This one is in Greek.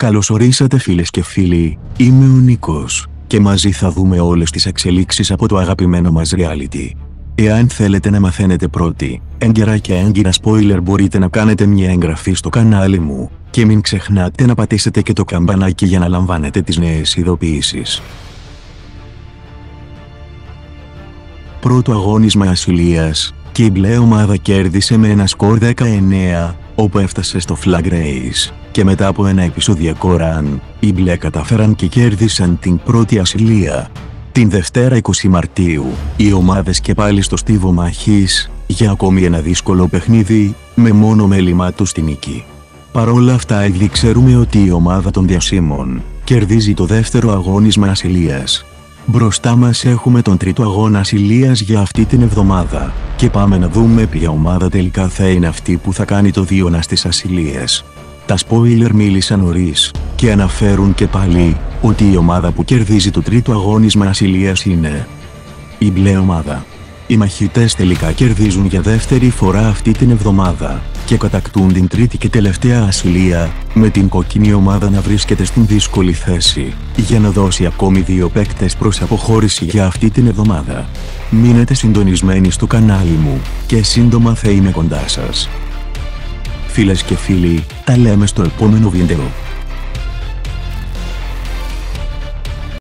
Καλώς ορίσατε φίλες και φίλοι, είμαι ο Νίκος και μαζί θα δούμε όλες τις εξελίξεις από το αγαπημένο μας reality. Εάν θέλετε να μαθαίνετε πρώτοι, έγκαιρα και έγκυρα spoiler μπορείτε να κάνετε μια εγγραφή στο κανάλι μου και μην ξεχνάτε να πατήσετε και το καμπανάκι για να λαμβάνετε τις νέες ειδοποιήσεις. Πρώτο αγώνισμα ασυλίας, και η μπλε ομάδα κέρδισε με ένα σκορ 19, όπου έφτασε στο flag race, και μετά από ένα επεισοδιακό run, οι μπλε καταφέραν και κέρδισαν την πρώτη ασυλία. Την Δευτέρα 20 Μαρτίου, οι ομάδες και πάλι στο στίβο μαχής, για ακόμη ένα δύσκολο παιχνίδι, με μόνο μέλημά τους στη νίκη. Παρόλα αυτά ήδη ξέρουμε ότι η ομάδα των διασύμων κερδίζει το δεύτερο αγώνισμα ασυλίας. Μπροστά μας έχουμε τον τρίτο αγώνα ασυλίας για αυτή την εβδομάδα και πάμε να δούμε ποια ομάδα τελικά θα είναι αυτή που θα κάνει το δίωνα στις ασυλίες. Τα spoiler μίλησαν νωρίς και αναφέρουν και πάλι ότι η ομάδα που κερδίζει το τρίτο αγώνισμα ασυλίας είναι η μπλε ομάδα. Οι μαχητές τελικά κερδίζουν για δεύτερη φορά αυτή την εβδομάδα και κατακτούν την τρίτη και τελευταία ασυλία, με την κοκκινή ομάδα να βρίσκεται στην δύσκολη θέση, για να δώσει ακόμη δύο παίκτες προς αποχώρηση για αυτή την εβδομάδα. Μείνετε συντονισμένοι στο κανάλι μου και σύντομα θα είμαι κοντά σας. Φίλες και φίλοι, τα λέμε στο επόμενο βίντεο.